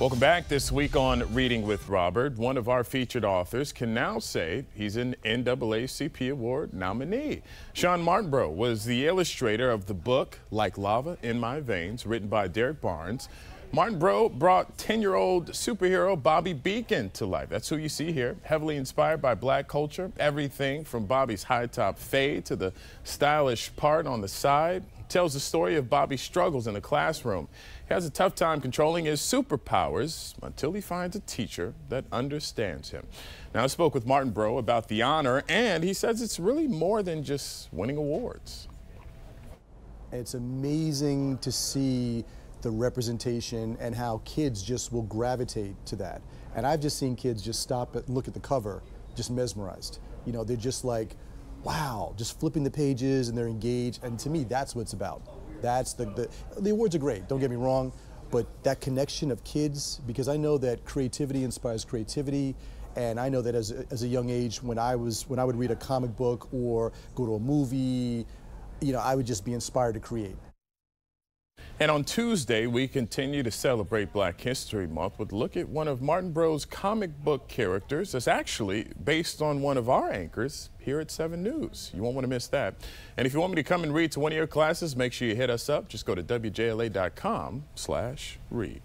Welcome back. This week on Reading with Robert, one of our featured authors can now say he's an NAACP Award nominee. Shawn Martinbrough was the illustrator of the book Like Lava in My Veins, written by Derrick Barnes. Martinbrough brought 10-year-old superhero Bobby Beacon to life. That's who you see here, heavily inspired by black culture. Everything from Bobby's high-top fade to the stylish part on the side tells the story of Bobby's struggles in the classroom. He has a tough time controlling his superpowers until he finds a teacher that understands him. Now, I spoke with Martinbrough about the honor, and he says it's really more than just winning awards. It's amazing to see the representation and how kids just will gravitate to that. And I've just seen kids just stop and look at the cover, just mesmerized. You know, they're just like, wow, just flipping the pages and they're engaged. And to me, that's what it's about. That's the, the, the awards are great, don't get me wrong, but that connection of kids, because I know that creativity inspires creativity. And I know that as as a young age, when I was when I would read a comic book or go to a movie, you know, I would just be inspired to create. And on Tuesday, we continue to celebrate Black History Month with a look at one of Martinbrough's comic book characters that's actually based on one of our anchors here at 7 News. You won't want to miss that. And if you want me to come and read to one of your classes, make sure you hit us up. Just go to WJLA.com slash read.